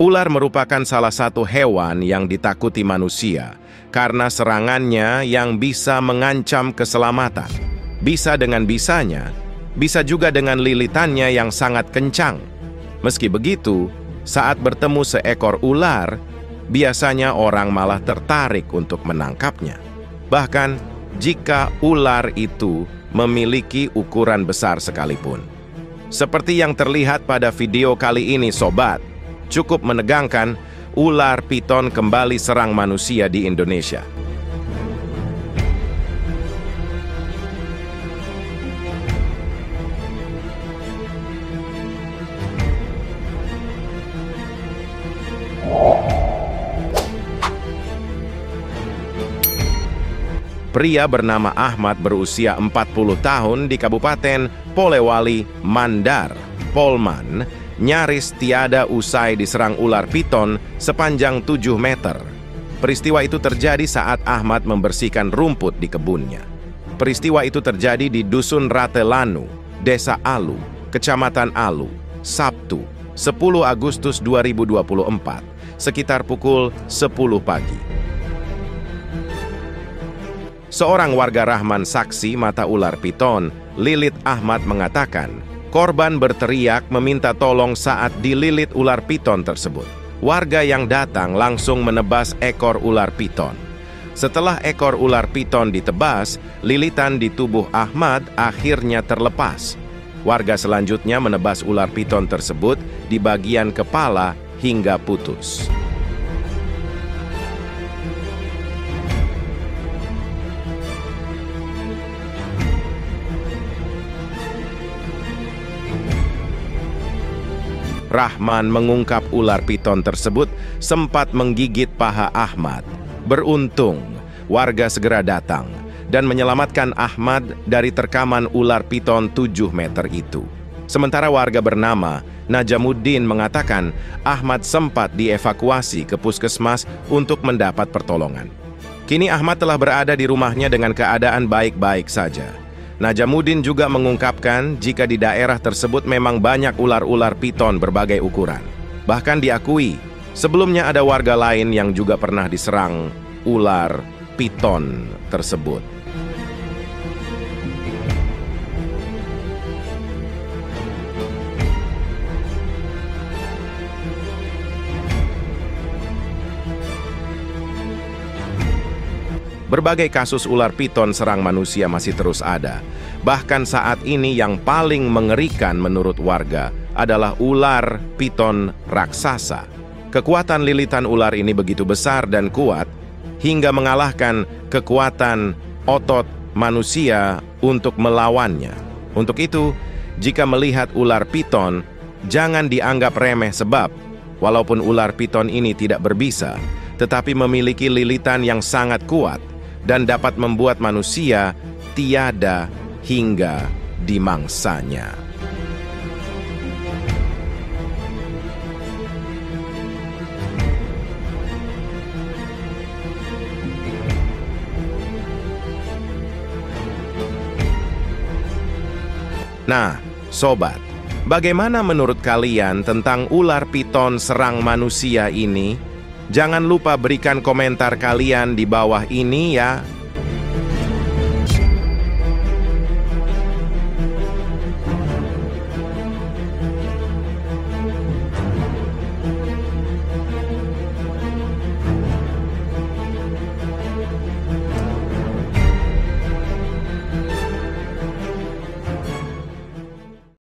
Ular merupakan salah satu hewan yang ditakuti manusia karena serangannya yang bisa mengancam keselamatan. Bisa dengan bisanya, bisa juga dengan lilitannya yang sangat kencang. Meski begitu, saat bertemu seekor ular, biasanya orang malah tertarik untuk menangkapnya. Bahkan jika ular itu memiliki ukuran besar sekalipun. Seperti yang terlihat pada video kali ini, sobat, cukup menegangkan, ular piton kembali serang manusia di Indonesia. Pria bernama Ahmad berusia 40 tahun di Kabupaten Polewali, Mandar, Polman, nyaris tiada usai diserang ular piton sepanjang 7 meter. Peristiwa itu terjadi saat Ahmad membersihkan rumput di kebunnya. Peristiwa itu terjadi di Dusun Ratelanu, Desa Alu, Kecamatan Alu, Sabtu, 10 Agustus 2024, sekitar pukul 10 pagi. Seorang warga Rahman saksi mata ular piton, Lilit Ahmad mengatakan, Korban berteriak meminta tolong saat dililit ular piton tersebut. Warga yang datang langsung menebas ekor ular piton. Setelah ekor ular piton ditebas, lilitan di tubuh Ahmad akhirnya terlepas. Warga selanjutnya menebas ular piton tersebut di bagian kepala hingga putus. Rahman mengungkap ular piton tersebut sempat menggigit paha Ahmad. Beruntung, warga segera datang dan menyelamatkan Ahmad dari terkaman ular piton 7 meter itu. Sementara warga bernama Najamuddin mengatakan Ahmad sempat dievakuasi ke puskesmas untuk mendapat pertolongan. Kini Ahmad telah berada di rumahnya dengan keadaan baik-baik saja. Najamuddin juga mengungkapkan jika di daerah tersebut memang banyak ular-ular piton berbagai ukuran. Bahkan diakui, sebelumnya ada warga lain yang juga pernah diserang ular piton tersebut. Berbagai kasus ular piton serang manusia masih terus ada. Bahkan saat ini yang paling mengerikan menurut warga adalah ular piton raksasa. Kekuatan lilitan ular ini begitu besar dan kuat hingga mengalahkan kekuatan otot manusia untuk melawannya. Untuk itu, jika melihat ular piton, jangan dianggap remeh sebab walaupun ular piton ini tidak berbisa, tetapi memiliki lilitan yang sangat kuat dan dapat membuat manusia tiada hingga dimangsanya. Nah, sobat, bagaimana menurut kalian tentang ular piton serang manusia ini? Jangan lupa berikan komentar kalian di bawah ini ya.